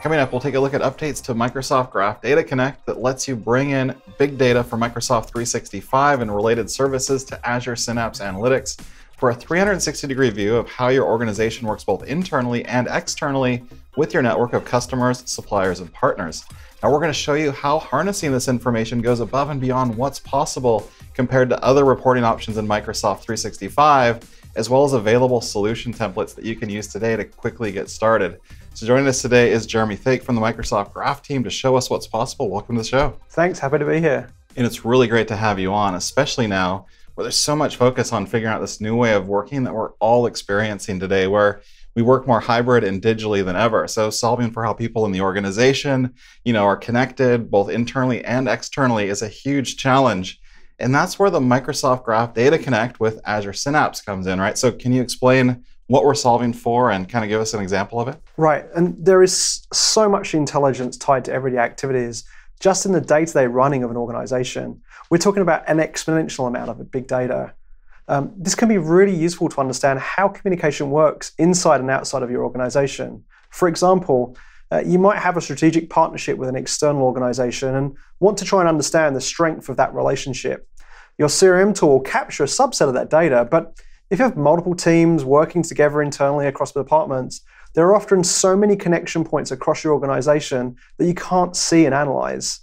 Coming up, we'll take a look at updates to Microsoft Graph Data Connect that lets you bring in big data from Microsoft 365 and related services to Azure Synapse Analytics for a 360 degree view of how your organization works both internally and externally with your network of customers, suppliers, and partners. Now, we're going to show you how harnessing this information goes above and beyond what's possible compared to other reporting options in Microsoft 365 as well as available solution templates that you can use today to quickly get started. So joining us today is Jeremy Thake from the Microsoft Graph team to show us what's possible. Welcome to the show. Thanks, happy to be here. And it's really great to have you on, especially now where there's so much focus on figuring out this new way of working that we're all experiencing today, where we work more hybrid and digitally than ever. So solving for how people in the organization, you know, are connected both internally and externally is a huge challenge. And that's where the Microsoft Graph Data Connect with Azure Synapse comes in, right? So can you explain what we're solving for and kind of give us an example of it? Right. And there is so much intelligence tied to everyday activities just in the day-to-day running of an organization. We're talking about an exponential amount of big data. Um, this can be really useful to understand how communication works inside and outside of your organization. For example, uh, you might have a strategic partnership with an external organization and want to try and understand the strength of that relationship. Your CRM tool will capture a subset of that data, but if you have multiple teams working together internally across the departments, there are often so many connection points across your organization that you can't see and analyze.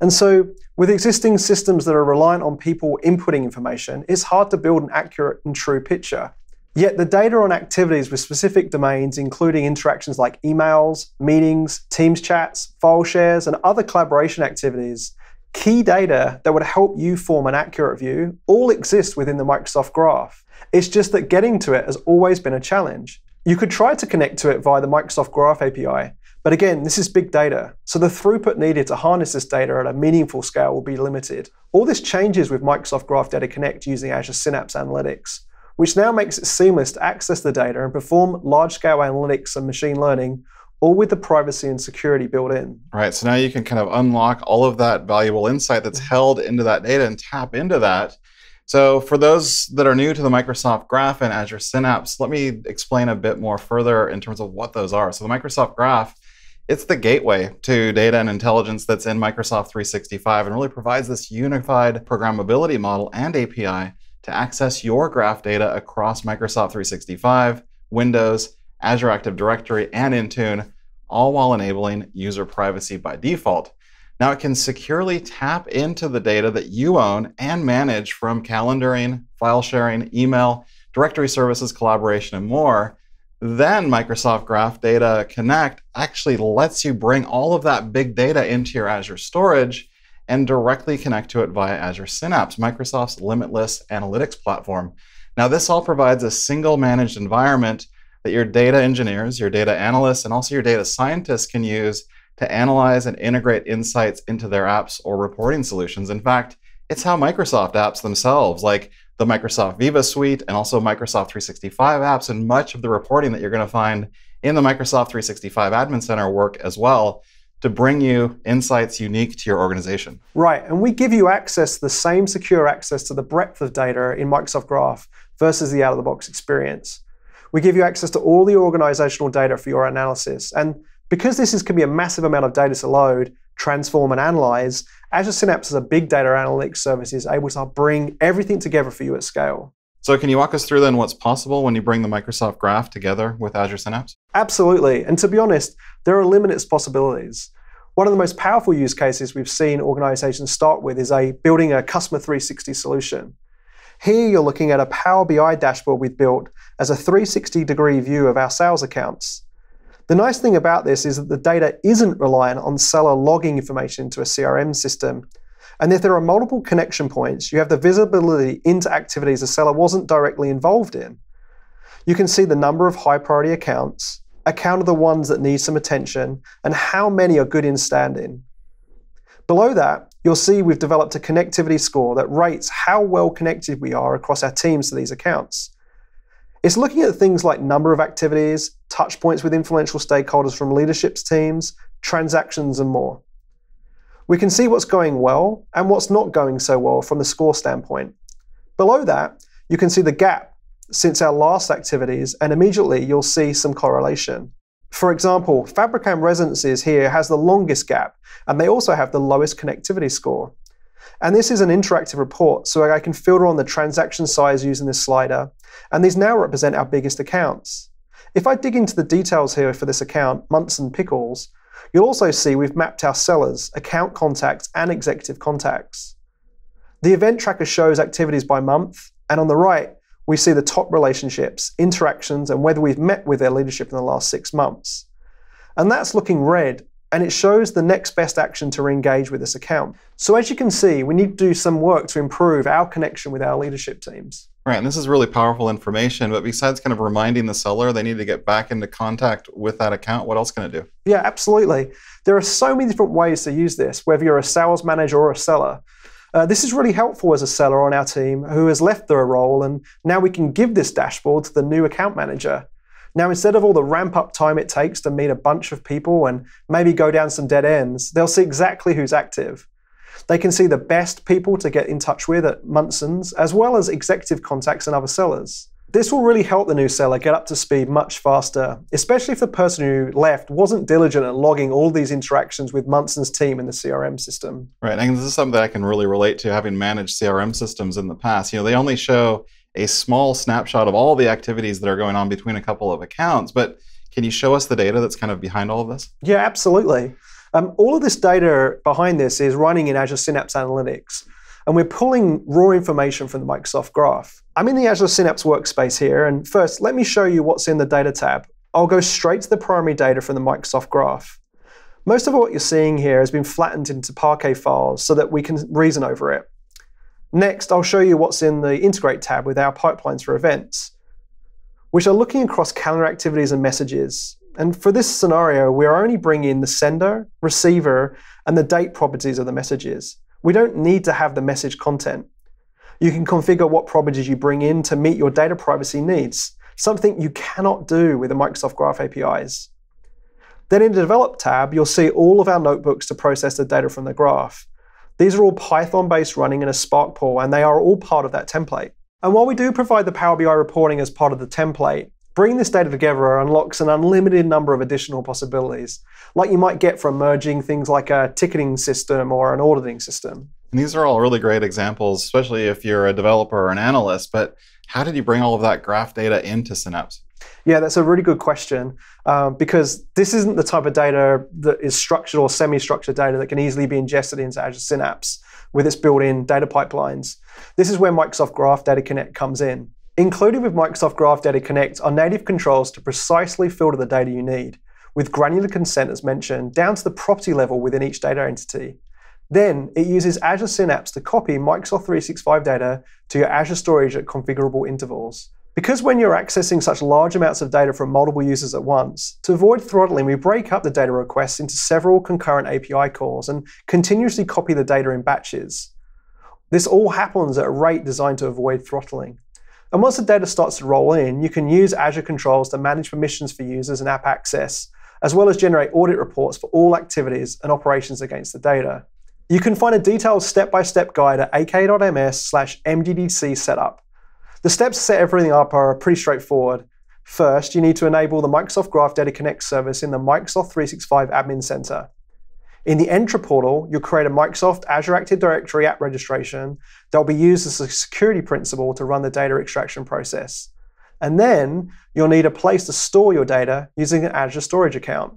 And so, with existing systems that are reliant on people inputting information, it's hard to build an accurate and true picture. Yet the data on activities with specific domains, including interactions like emails, meetings, Teams chats, file shares, and other collaboration activities, key data that would help you form an accurate view, all exist within the Microsoft Graph. It's just that getting to it has always been a challenge. You could try to connect to it via the Microsoft Graph API, but again, this is big data, so the throughput needed to harness this data at a meaningful scale will be limited. All this changes with Microsoft Graph Data Connect using Azure Synapse Analytics which now makes it seamless to access the data and perform large scale analytics and machine learning, all with the privacy and security built in. Right. So now you can kind of unlock all of that valuable insight that's held into that data and tap into that. So, for those that are new to the Microsoft Graph and Azure Synapse, let me explain a bit more further in terms of what those are. So, the Microsoft Graph, it's the gateway to data and intelligence that's in Microsoft 365 and really provides this unified programmability model and API to access your graph data across Microsoft 365, Windows, Azure Active Directory, and Intune, all while enabling user privacy by default. Now it can securely tap into the data that you own and manage from calendaring, file sharing, email, directory services, collaboration, and more. Then Microsoft Graph Data Connect actually lets you bring all of that big data into your Azure storage and directly connect to it via Azure Synapse, Microsoft's limitless analytics platform. Now, this all provides a single managed environment that your data engineers, your data analysts, and also your data scientists can use to analyze and integrate insights into their apps or reporting solutions. In fact, it's how Microsoft apps themselves, like the Microsoft Viva Suite and also Microsoft 365 apps, and much of the reporting that you're going to find in the Microsoft 365 Admin Center work as well to bring you insights unique to your organization. Right, and we give you access, the same secure access to the breadth of data in Microsoft Graph versus the out of the box experience. We give you access to all the organizational data for your analysis. And because this is, can be a massive amount of data to load, transform, and analyze, Azure Synapse as a big data analytics service is able to bring everything together for you at scale. So, can you walk us through then what's possible when you bring the Microsoft Graph together with Azure Synapse? Absolutely. And to be honest, there are limitless possibilities. One of the most powerful use cases we've seen organizations start with is a building a customer 360 solution. Here you're looking at a Power BI dashboard we've built as a 360 degree view of our sales accounts. The nice thing about this is that the data isn't reliant on seller logging information to a CRM system and if there are multiple connection points, you have the visibility into activities a seller wasn't directly involved in. You can see the number of high priority accounts, account of the ones that need some attention, and how many are good in standing. Below that, you'll see we've developed a connectivity score that rates how well connected we are across our teams to these accounts. It's looking at things like number of activities, touch points with influential stakeholders from leadership's teams, transactions, and more. We can see what's going well and what's not going so well from the score standpoint. Below that, you can see the gap since our last activities, and immediately you'll see some correlation. For example, Fabrikam Resonances here has the longest gap, and they also have the lowest connectivity score. And this is an interactive report, so I can filter on the transaction size using this slider, and these now represent our biggest accounts. If I dig into the details here for this account, Munson Pickles, you'll also see we've mapped our sellers, account contacts, and executive contacts. The event tracker shows activities by month, and on the right, we see the top relationships, interactions, and whether we've met with their leadership in the last six months. And that's looking red, and it shows the next best action to re-engage with this account. So as you can see, we need to do some work to improve our connection with our leadership teams. Right, and this is really powerful information. But besides kind of reminding the seller they need to get back into contact with that account, what else can it do? Yeah, absolutely. There are so many different ways to use this, whether you're a sales manager or a seller. Uh, this is really helpful as a seller on our team who has left their role, and now we can give this dashboard to the new account manager. Now, instead of all the ramp up time it takes to meet a bunch of people and maybe go down some dead ends, they'll see exactly who's active. They can see the best people to get in touch with at Munson's, as well as executive contacts and other sellers. This will really help the new seller get up to speed much faster, especially if the person who left wasn't diligent at logging all these interactions with Munson's team in the CRM system. Right, and this is something that I can really relate to having managed CRM systems in the past. You know, they only show a small snapshot of all the activities that are going on between a couple of accounts, but can you show us the data that's kind of behind all of this? Yeah, absolutely. Um, all of this data behind this is running in Azure Synapse Analytics, and we're pulling raw information from the Microsoft Graph. I'm in the Azure Synapse workspace here, and first, let me show you what's in the Data tab. I'll go straight to the primary data from the Microsoft Graph. Most of what you're seeing here has been flattened into Parquet files so that we can reason over it. Next, I'll show you what's in the Integrate tab with our pipelines for events, which are looking across calendar activities and messages. And for this scenario, we're only bringing in the sender, receiver, and the date properties of the messages. We don't need to have the message content. You can configure what properties you bring in to meet your data privacy needs, something you cannot do with the Microsoft Graph APIs. Then in the Develop tab, you'll see all of our notebooks to process the data from the graph. These are all Python-based running in a Spark pool, and they are all part of that template. And while we do provide the Power BI reporting as part of the template, Bringing this data together unlocks an unlimited number of additional possibilities, like you might get from merging things like a ticketing system or an auditing system. And these are all really great examples, especially if you're a developer or an analyst. But how did you bring all of that graph data into Synapse? Yeah, that's a really good question uh, because this isn't the type of data that is structured or semi structured data that can easily be ingested into Azure Synapse with its built in data pipelines. This is where Microsoft Graph Data Connect comes in. Included with Microsoft Graph Data Connect are native controls to precisely filter the data you need, with granular consent as mentioned, down to the property level within each data entity. Then it uses Azure Synapse to copy Microsoft 365 data to your Azure storage at configurable intervals. Because when you're accessing such large amounts of data from multiple users at once, to avoid throttling, we break up the data requests into several concurrent API calls and continuously copy the data in batches. This all happens at a rate designed to avoid throttling. And once the data starts to roll in, you can use Azure controls to manage permissions for users and app access, as well as generate audit reports for all activities and operations against the data. You can find a detailed step-by-step guide at aka.ms slash mgdc setup. The steps to set everything up are pretty straightforward. First, you need to enable the Microsoft Graph Data Connect service in the Microsoft 365 Admin Center. In the Entra portal, you'll create a Microsoft Azure Active Directory app registration that will be used as a security principal to run the data extraction process. And then you'll need a place to store your data using an Azure Storage account.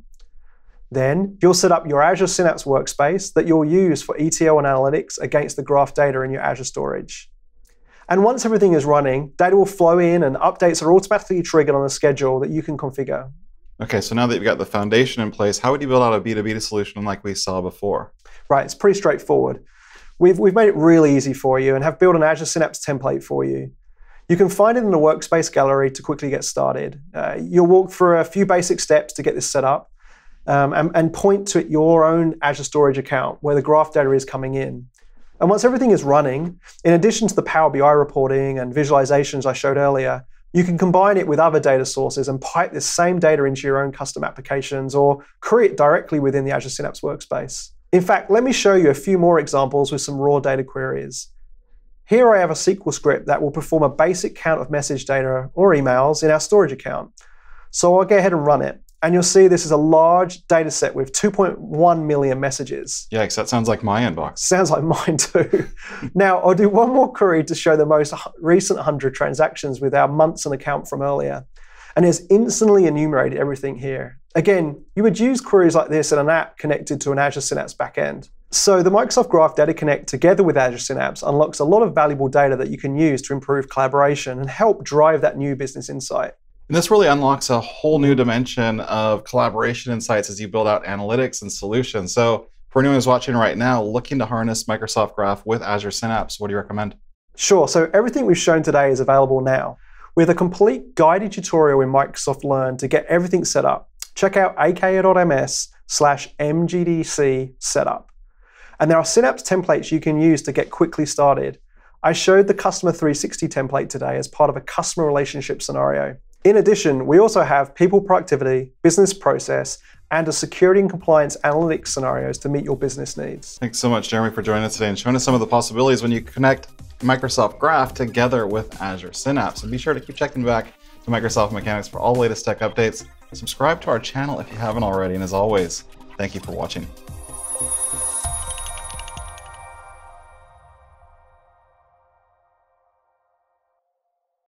Then you'll set up your Azure Synapse workspace that you'll use for ETL and analytics against the graph data in your Azure storage. And once everything is running, data will flow in and updates are automatically triggered on a schedule that you can configure. Okay, so now that you've got the foundation in place, how would you build out a B2B solution like we saw before? Right, it's pretty straightforward. We've, we've made it really easy for you and have built an Azure Synapse template for you. You can find it in the workspace gallery to quickly get started. Uh, you'll walk through a few basic steps to get this set up um, and, and point to your own Azure Storage account where the graph data is coming in. And once everything is running, in addition to the Power BI reporting and visualizations I showed earlier, you can combine it with other data sources and pipe this same data into your own custom applications or create directly within the Azure Synapse workspace. In fact, let me show you a few more examples with some raw data queries. Here I have a SQL script that will perform a basic count of message data or emails in our storage account. So I'll go ahead and run it. And you'll see this is a large data set with 2.1 million messages. Yikes, that sounds like my inbox. Sounds like mine too. now, I'll do one more query to show the most recent 100 transactions with our Munson account from earlier. And it's instantly enumerated everything here. Again, you would use queries like this in an app connected to an Azure Synapse backend. So the Microsoft Graph Data Connect together with Azure Synapse unlocks a lot of valuable data that you can use to improve collaboration and help drive that new business insight. And this really unlocks a whole new dimension of collaboration insights as you build out analytics and solutions. So for anyone who's watching right now, looking to harness Microsoft Graph with Azure Synapse, what do you recommend? Sure. So everything we've shown today is available now with a complete guided tutorial in Microsoft Learn to get everything set up. Check out aka.ms slash mgdc setup. And there are Synapse templates you can use to get quickly started. I showed the Customer 360 template today as part of a customer relationship scenario. In addition, we also have people productivity, business process, and a security and compliance analytics scenarios to meet your business needs. Thanks so much, Jeremy, for joining us today and showing us some of the possibilities when you connect Microsoft Graph together with Azure Synapse. And be sure to keep checking back to Microsoft Mechanics for all the latest tech updates. Subscribe to our channel if you haven't already. And as always, thank you for watching.